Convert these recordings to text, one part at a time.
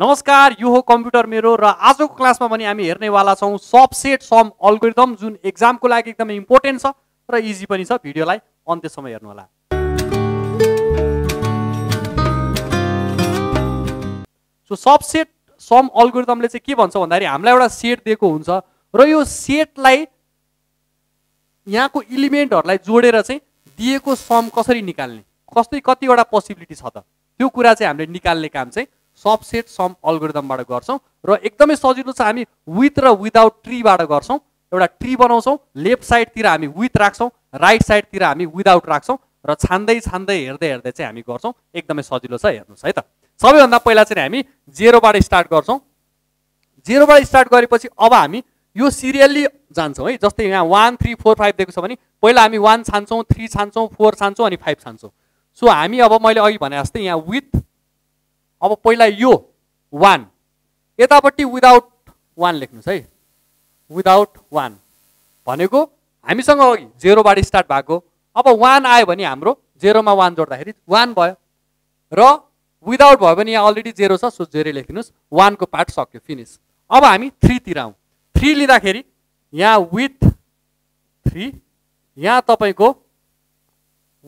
नमस्कार यो हो कम्प्युटर मेरो र आजको क्लासमा पनि हामी हेर्नेवाला छौँ सबसेट सम अल्गोरिदम जुन एक्जामको लागि एकदमै इम्पोर्टेन्ट छ र इजी पनि छ भिडियोलाई अन्त्यसम्म हेर्नुहोला। सो सबसेट सम अल्गोरिदमले चाहिँ के भन्छ भन्दाखेरि हामीलाई एउटा सेट दिएको हुन्छ र यो सेटलाई यहाँको इलिमेन्टहरूलाई जोडेर चाहिँ दिएको सम कसरी निकाल्ने? कस्तै कतिवटा पोसिबिलिटी छ त? त्यो कुरा चाहिँ हामीले निकाल्ने काम चाहिँ सबसेट सम अल्गोरिदमबाट गर्छौँ। र एकदमै सजिलो छ हामी विथ र विदाउट ट्रीबाट गर्छौँ। एउटा ट्री बनाउँछौँ लेफ्ट साइडतिर हामी विथ राख्छौँ राइट साइडतिर हामी विदाउट राख्छौँ र छान्दै छान्दै हेर्दै हेर्दै चाहिँ हामी गर्छौँ। एकदमै सजिलो छ हेर्नुहोस् है त। सबैभन्दा पहिला चाहिँ हामी जेरोबाट स्टार्ट गर्छौँ। जेरोबाट स्टार्ट गरेपछि अब हामी यो सिरियल्ली जान्छौँ है। जस्तै यहाँ वान थ्री फोर फाइभ दिएको छ भने पहिला हामी वान छान्छौँ थ्री छान्छौँ फोर छान्छौँ अनि फाइभ छान्छौँ। सो हामी अब मैले अघि भने जस्तै यहाँ विथ अब पहिला यो वान यतापट्टि विदाउट वान लेख्नुहोस् है। विदाउट वान भनेको हामीसँग अघि जेरोबाट स्टार्ट भएको। अब वान आयो भने हाम्रो जेरोमा वान जोड्दाखेरि वान भयो। र विदाउट भयो भने यहाँ अलरेडी जेरो छ सो जेरो लेखिदिनुहोस् वानको पार्ट सक्यो फिनिस अब हामी थ्रीतिर आउँ। थ्री लिँदाखेरि यहाँ विथ थ्री यहाँ तपाईँको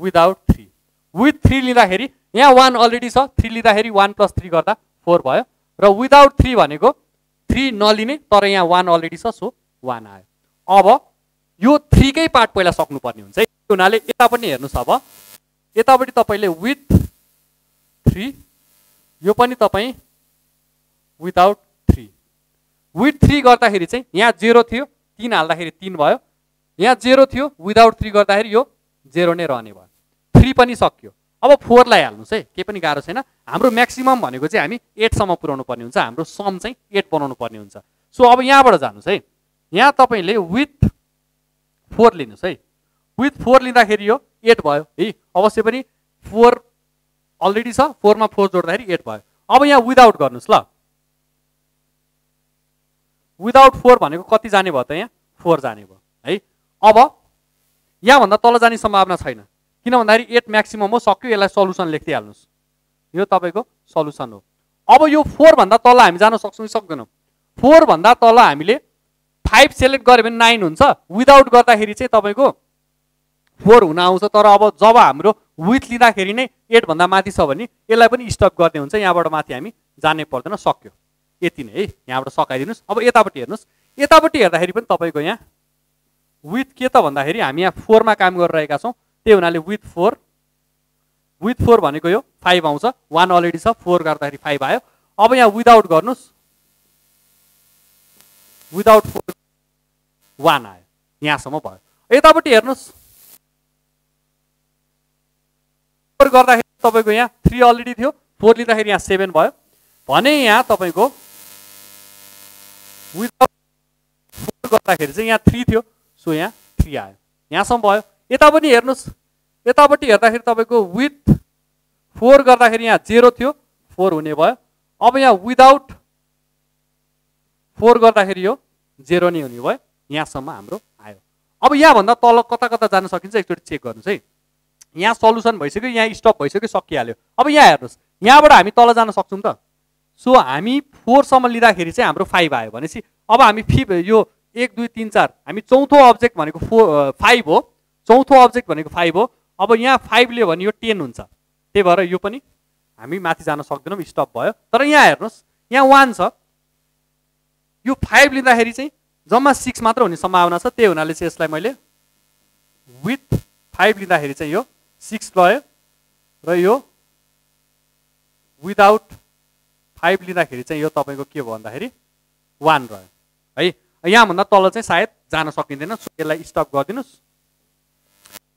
विदाउट थ्री विथ थ्री लिँदाखेरि यहाँ वान अलरेडी छ थ्री लिँदाखेरि वान प्लस थ्री गर्दा फोर भयो। र विदाउट थ्री भनेको थ्री नलिने तर यहाँ वान अलरेडी छ सो वान आयो। अब यो थ्रीकै पार्ट पहिला सक्नुपर्ने हुन्छ है। हुनाले यता पनि हेर्नुहोस् अब। यतापट्टि तपाईँले विथ थ्री यो पनि तपाईँ विदाउट थ्री विथ थ्री गर्दाखेरि चाहिँ यहाँ जेरो थियो तिन हाल्दाखेरि तिन भयो। यहाँ जेरो थियो विदाउट थ्री गर्दाखेरि यो जेरो नै रहने भयो। थ्री पनि सक्यो। अब फोरलाई हाल्नुहोस् है केही पनि गाह्रो छैन। हाम्रो म्याक्सिमम् भनेको चाहिँ हामी एटसम्म पुऱ्याउनु पर्ने हुन्छ। हाम्रो सम चाहिँ एट बनाउनु पर्ने हुन्छ। सो अब यहाँबाट जानुहोस् है। यहाँ तपाईँले विथ फोर लिनुहोस् है। विथ फोर लिँदाखेरि यो एट भयो। है अवश्य पनि फोर अलरेडी छ। फोरमा फोर जोड्दाखेरि एट भयो। अब यहाँ विदाउट गर्नुहोस् ल। विदाउट फोर भनेको कति जाने भयो त यहाँ? फोर जाने भयो। है अब यहाँभन्दा तल जाने सम्भावना छैन। किन भन्दाखेरि एट म्याक्सिमम् हो सक्यो यसलाई सल्युसन लेख्दै हाल्नुहोस् यो तपाईँको सल्युसन हो। अब यो फोरभन्दा तल हामी जान सक्छौँ कि सक्दैनौँ? फोरभन्दा तल हामीले फाइभ सेलेक्ट गऱ्यो भने नाइन हुन्छ। विदाउट गर्दाखेरि चाहिँ तपाईँको फोर हुन आउँछ। तर अब जब हाम्रो विथ लिँदाखेरि नै एटभन्दा माथि छ भने यसलाई पनि स्टप गर्ने हुन्छ। यहाँबाट माथि हामी जानै पर्दैन सक्यो। यति नै है। यहाँबाट सकाइदिनुहोस् अब यतापट्टि हेर्नुहोस्। यतापट्टि हेर्दाखेरि पनि तपाईँको यहाँ विथ के त भन्दाखेरि हामी यहाँ फोरमा काम गरिरहेका छौँ। त्यही हुनाले विथ फोर विथ फोर भनेको यो फाइभ आउँछ. वान अलरेडी छ फोर गर्दाखेरि फाइभ आयो. अब यहाँ विदाउट गर्नुहोस्। विदाउट फोर वान आयो। यहाँसम्म भयो। यतापट्टि हेर्नुहोस्। फोर गर्दाखेरि तपाईँको यहाँ थ्री अलरेडी थियो। फोर लिँदाखेरि यहाँ सेभेन भयो। भने यहाँ तपाईँको विदाउट फोर गर्दाखेरि चाहिँ यहाँ थ्री थियो। सो यहाँ थ्री आयो। यहाँसम्म भयो। यता पनि हेर्नुहोस्। यतापट्टि हेर्दाखेरि तपाईँको विथ फोर गर्दाखेरि यहाँ जेरो थियो फोर हुने भयो। अब यहाँ विदाउट फोर गर्दाखेरि यो जेरो नै हुने भयो। यहाँसम्म हाम्रो आयो। अब यहाँभन्दा तल कता कता जान सकिन्छ एकचोटि चेक गर्नुहोस् है। यहाँ सल्युसन भइसक्यो यहाँ स्टप भइसक्यो सकिहाल्यो। अब यहाँ हेर्नुहोस्। यहाँबाट हामी तल जान सक्छौँ त। सो हामी फोरसम्म लिँदाखेरि चाहिँ हाम्रो फाइभ आयो भनेपछि अब हामी फिफ यो एक दुई तिन चार हामी चौथो अब्जेक्ट भनेको फोर फाइभ हो। चौथो अब्जेक्ट भनेको फाइभ हो। अब यहाँ फाइभ लियो भने यो टेन हुन्छ। त्यही भएर यो पनि हामी माथि जान सक्दैनौँ स्टप भयो। तर यहाँ हेर्नुहोस् यहाँ वान छ। यो फाइभ लिँदाखेरि चाहिँ जम्मा सिक्स मात्र हुने सम्भावना छ। त्यही हुनाले चाहिँ यसलाई मैले विथ फाइभ लिँदाखेरि चाहिँ यो सिक्स रह्यो र यो विदाउट फाइभ लिँदाखेरि चाहिँ यो तपाईँको के भयो भन्दाखेरि वान रह्यो। है यहाँभन्दा तल चाहिँ सायद जान सकिँदैन। यसलाई स्टप गरिदिनुहोस्।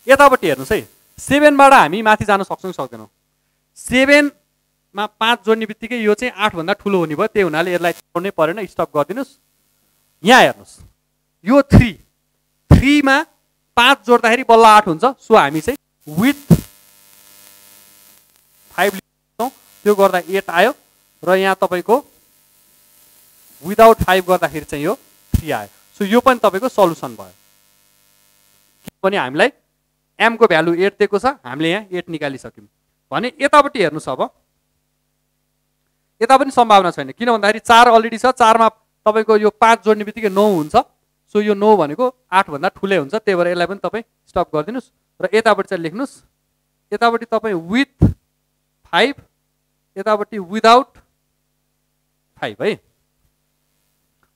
यतापट्टि हेर्नुहोस् है। सेभेनबाट हामी माथि जान सक्छौँ कि सक्दैनौँ? सेभेनमा पाँच जोड्ने बित्तिकै यो चाहिँ आठभन्दा ठुलो हुने भयो त्यही हुनाले यसलाई छोड्नै परेन स्टप गरिदिनुहोस्। यहाँ हेर्नुहोस्। यो थ्री थ्रीमा पाँच जोड्दाखेरि बल्ल आठ हुन्छ सो हामी चाहिँ विथ फाइभ लिन्छौँ। त्यो गर्दा एट आयो र यहाँ तपाईँको विदाउट फाइभ गर्दाखेरि चाहिँ यो थ्री आयो। सो यो पनि तपाईँको सल्युसन भयो। किनभने हामीलाई एमको भ्यालु एट दिएको छ हामीले यहाँ एट निकालिसक्यौँ। भने यतापट्टि हेर्नुहोस् अब। यता पनि सम्भावना छैन। किन भन्दाखेरि चार अलरेडी छ चारमा तपाईँको यो पाँच जोड्ने बित्तिकै नौ हुन्छ। सो यो नौ भनेको आठभन्दा ठुलै हुन्छ। त्यही भएर यसलाई पनि तपाईँ स्टप गरिदिनुहोस्। र यतापट्टि चाहिँ लेख्नुहोस्। यतापट्टि तपाईँ विथ फाइभ यतापट्टि विदाउट फाइभ है।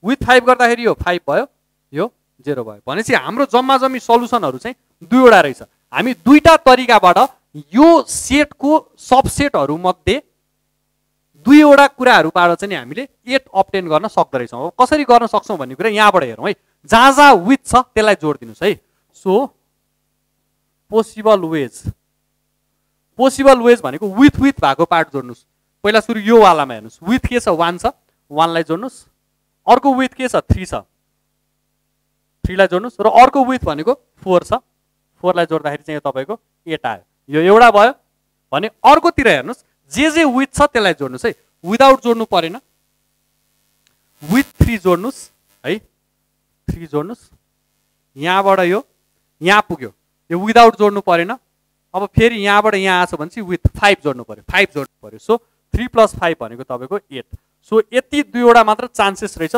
विथ फाइभ गर्दाखेरि यो फाइभ भयो। यो जेरो भयो। भनेपछि हाम्रो जम्मा जम्मी सल्युसनहरू चाहिँ दुईवटा रहेछ। हामी दुईवटा तरिकाबाट यो सेटको सबसेटहरूमध्ये दुईवटा कुराहरूबाट चाहिँ हामीले एट अप्टेन गर्न सक्दो रहेछौँ अब कसरी गर्न सक्छौँ भन्ने कुरा यहाँबाट हेरौँ है। जहाँ जहाँ विथ छ त्यसलाई जोडिदिनुहोस् है। So possible ways possible ways भनेको विथ विथ भएको पार्ट जोड्नुहोस्। पहिला सुरु यो वालामा हेर्नुहोस्। विथ के छ? वान छ। वानलाई जोड्नुहोस्। अर्को विथ के छ? थ्री छ। थ्रीलाई जोड्नुहोस् र अर्को विथ भनेको फोर छ। फोरलाई जोड्दाखेरि चाहिँ तपाईँको एट आयो। यो एउटा भयो। भने अर्कोतिर हेर्नुहोस्। जे जे विथ छ त्यसलाई जोड्नुहोस् है। विदाउट जोड्नु परेन। विथ थ्री जोड्नुहोस् है। थ्री जोड्नुहोस्। यहाँबाट यो यहाँ पुग्यो। यो विदाउट जोड्नु परेन। अब फेरि यहाँबाट यहाँ आएको छ भने चाहिँ विथ फाइभ जोड्नु पऱ्यो। फाइभ जोड्नु पऱ्यो। सो थ्री प्लस फाइभ भनेको तपाईँको एट सो यति दुईवटा मात्र चान्सेस रहेछ।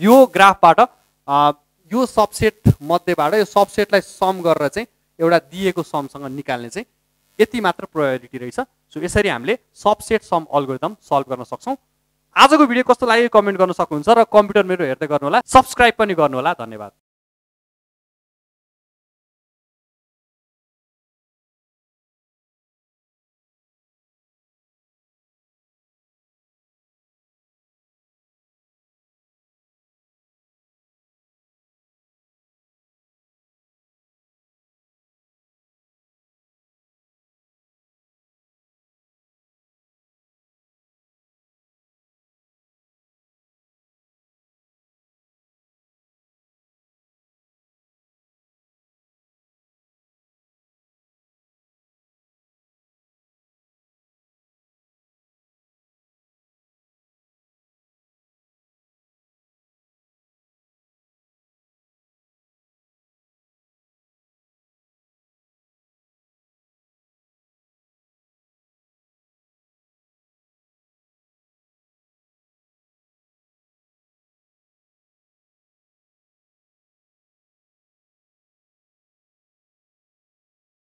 यो ग्राफबाट यो सबसेट मध्येबाट यो सबसेटलाई सम गरेर चाहिँ एउटा दिएको समसँग निकाल्ने चाहिँ यति मात्र प्रायोरिटी रहेछ। सो यसरी हामीले सबसेट सम अल्गोरिदम सल्भ गर्न सक्छौँ। आजको भिडियो कस्तो लाग्यो कमेन्ट गर्न सक्नुहुन्छ र कम्प्युटर मेरो हेर्दै गर्नुहोला सब्सक्राइब पनि गर्नुहोला। धन्यवाद।